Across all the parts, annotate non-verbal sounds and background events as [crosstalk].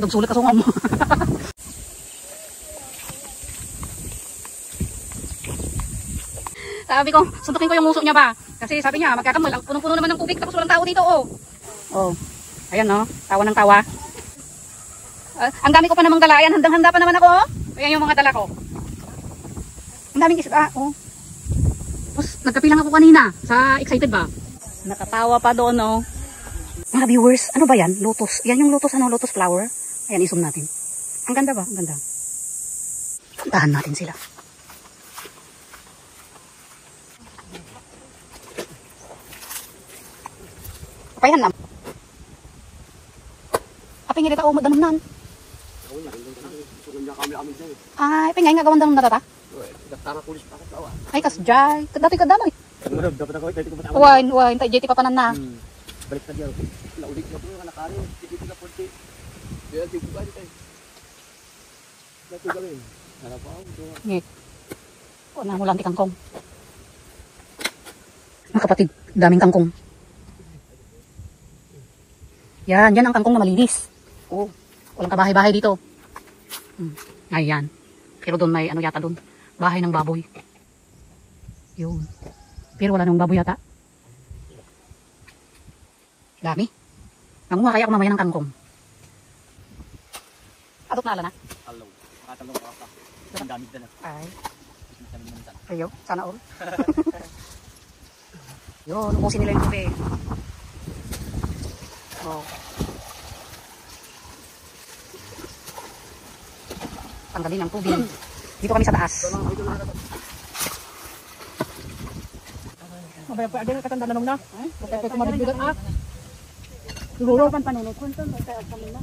Nagsulit ka sungam mo. [laughs] sabi ko, suntukin ko yung muso niya ba? Kasi sabi niya, magkakamal. Punong-puno naman ng tubig tapos walang tao dito, oh. Oh. Ayan, no. Tawa ng tawa. Ah, ang dami ko pa namang dala. Ayan, handang-handa pa naman ako, oh. Ayan yung mga dala ko. Ang daming isda, oh. Tapos, nagkapilang ako kanina sa excited ba? Nakatawa pa doon, oh. Mga viewers, ano ba yan? Lotus. Yan yung lotus, ano? Lotus flower. Ayan, isum natin. Ang ganda ba? Ang ganda. Puntahan natin sila. Papayan na. Apay nga dito ako magdanom Ay, pingay nga gawan danom na tata. Ay, kas jay. Dati ka damay. Wain, wain. Tay, jay ti papanan na. Balik ka diyan. Laulit na po yung nakarin. Hindi ka punti. Diyan, di ko ba ito? Dati gawin. Ano pa ako? Ngek. O, namulan ti kangkong. Mga kapatid, daming kangkong. Yan, yan ang kangkong na malinis. Oh, walang kabahay-bahay dito. Hmm. Ayan. Pero doon may ano yata doon. Bahay ng baboy. Yun. Pero wala nang baboy yata. Dami. Nangunga kaya ako mamaya ng kangkong. Atok na ala na. Alaw. Makatalong ka pa. Ang damit na. Ay. Ang. Ayo, sana all. [laughs] Yun, ubusin nila yung tubig. Oh. Tanggalin ang tubig. Dito kami sa taas. Mabaya pa agad katanda na nung na. Kaya pa kumabigbigat ah. Siguro pan panunod kun ton kaya kami na.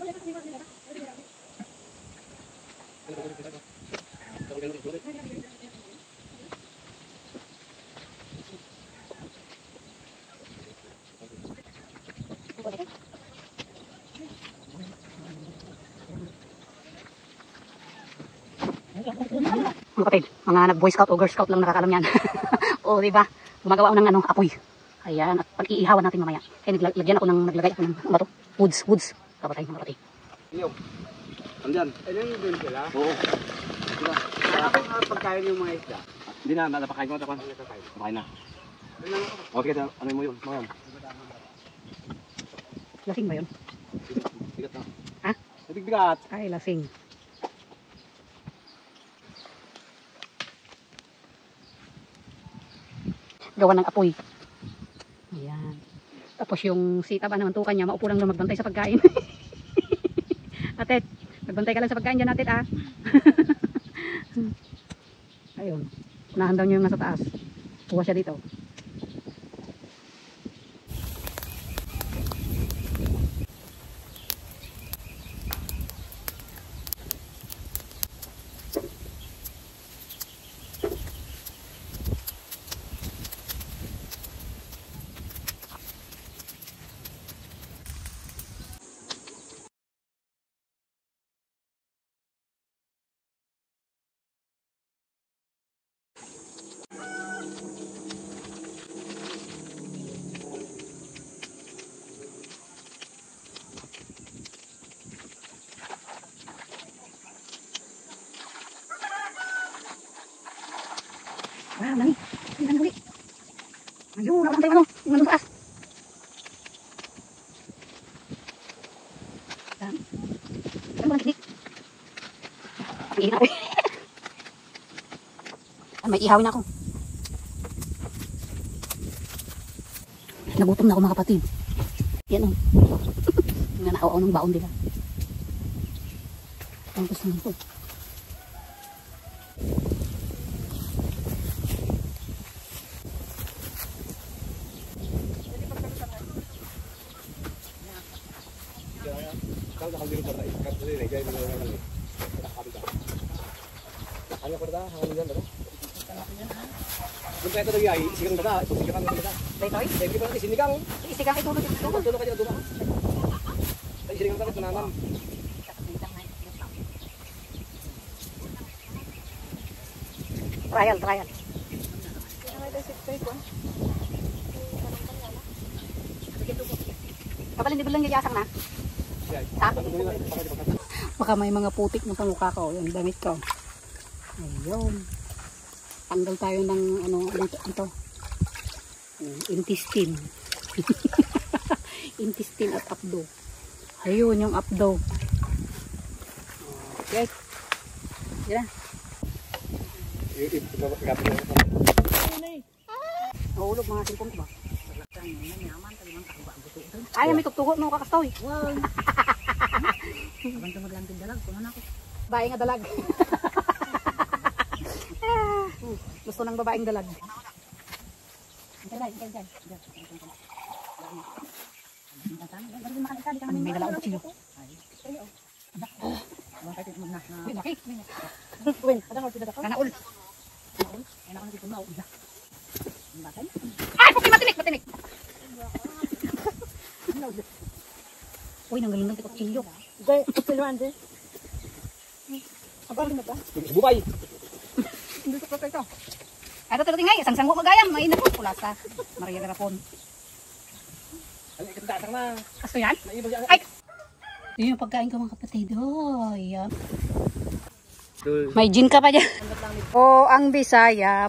Mga kapatid, mga nag-boy scout o girl scout lang nakakalam yan. [laughs] o, di ba? Gumagawa ako ng ano, apoy. Ayan, at pag-iihawan natin mamaya. Kaya naglagyan ako ng, naglagay ako ng, ano ba to? Woods, woods. Kapatay, mga kapatid. Iyo. Andyan. Ayun yung doon sila? Oo. Diba? Kaya ako nga pagkain yung mga isda. Hindi na, napakain ko na ito. Napakain na. Okay, ano mo yun? Mga. Lasing ba yun? Bigat na. Ha? Bigat. Ay, lasing. Gawa ng apoy. Tapos yung sita ba naman tukan niya, maupo lang na magbantay sa pagkain. [laughs] atet, magbantay ka lang sa pagkain dyan atet ah. [laughs] Ayun. Unahan daw niyo yung nasa taas. Kuha siya dito. Wow, nani. [laughs] Ay, nani huli. Ayun, nakakantay mo no. Yung nandun. Ano lang? Ang na ako eh. May ihawin ako. Nagutom na ako mga kapatid. Yan o. [laughs] Nga nakaw ng baon nila. Ang gusto nito. Ano ko dah? Hangin yan dah. Kung kaya talaga ay sigang dah, sigang dah. Daytoy? Hindi pa natin sinigang. Isigang itulog ito. Tulog tulog ka dito. Ay sigang dah tunanan. Trial, trial. Kapal hindi ba lang yayasang na? Ha? Baka may mga putik na pangukha ko. Yung damit ko. Ayun. Tanggal tayo ng ano, ano ito. ito. Intestine. [laughs] Intestine at abdo. Ayun yung abdo. Okay. Yan. Nahulog mga cellphone ko ba? Ay, may tugtugo no kakastoy. Wow. [laughs] Abang tungod lang dalag, kuno nako. Bae nga dalag. Ah, [laughs] Gusto ng babaeng dalag. May dala ko sino. Laki. Win, ada nga pinadaka. Kanaul. Ay, puti matinik, matinik. Uy, nanggaling ng tikot chilyo. Gay, siluan de. Abang na ba? Bubay. Hindi ko pa ito. Ay, ito tingay, isang sanggo magayam, mainit po, kulasa. Maria Garapon. Ano na. Kaso yan? Ay! Yun yung pagkain ko mga kapatid. Oh, yan. May gin ka pa dyan. oh, ang Bisaya.